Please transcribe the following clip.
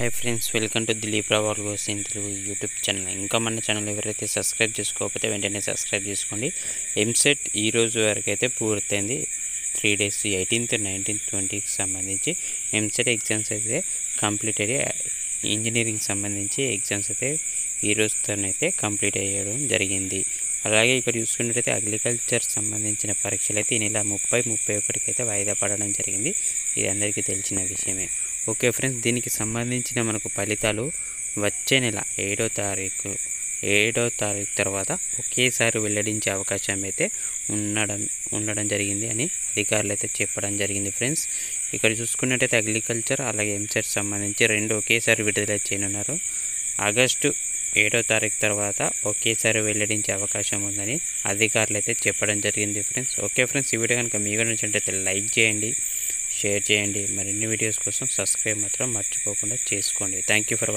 Hi friends welcome to Dilip Rao గోసిన్ Telugu YouTube channel ఇంకా మన channel ఎవరైతే సబ్స్క్రైబ్ చేసుకోకపోతే వెంటనే సబ్స్క్రైబ్ చేసుకోండి. ఎంసెట్ ఈ రోజు వరకు అయితే పూర్తయింది. త్రీ డేస్ ఎయిటీన్త్ నైన్టీన్త్ ట్వంటీకి సంబంధించి ఎంసెట్ ఎగ్జామ్స్ అయితే కంప్లీట్ అయ్యి ఇంజనీరింగ్ సంబంధించి ఎగ్జామ్స్ అయితే ఈ రోజుతోనైతే కంప్లీట్ అయ్యడం జరిగింది. అలాగే ఇక్కడ చూసుకున్నట్టయితే అగ్రికల్చర్ సంబంధించిన పరీక్షలు అయితే ఈ నెల ముప్పై ముప్పై ఒకటికి అయితే వాయిదా పడడం జరిగింది. ఇది అందరికీ తెలిసిన విషయమే. ఓకే ఫ్రెండ్స్ దీనికి సంబంధించిన మనకు ఫలితాలు వచ్చే నెల ఏడో తారీఖు ఏడో తారీఖు తర్వాత ఒకేసారి వెల్లడించే అవకాశం అయితే ఉండడం ఉండడం జరిగింది అని అధికారులు అయితే చెప్పడం జరిగింది ఫ్రెండ్స్. ఇక్కడ చూసుకున్నట్టయితే అగ్రికల్చర్ అలాగే ఎంసెట్ సంబంధించి రెండు ఒకేసారి విడుదల చేయనున్నారు. ఆగస్టు ఏడో తారీఖు తర్వాత ఒకేసారి వెల్లడించే అవకాశం ఉందని అధికారులు అయితే చెప్పడం జరిగింది ఫ్రెండ్స్. ఓకే ఫ్రెండ్స్ ఈ వీడియో కనుక మీ గురించి లైక్ చేయండి. షేర్ చేయండి. మరిన్ని వీడియోస్ కోసం సబ్స్క్రైబ్ మాత్రం మర్చిపోకుండా చేసుకోండి. Thank you for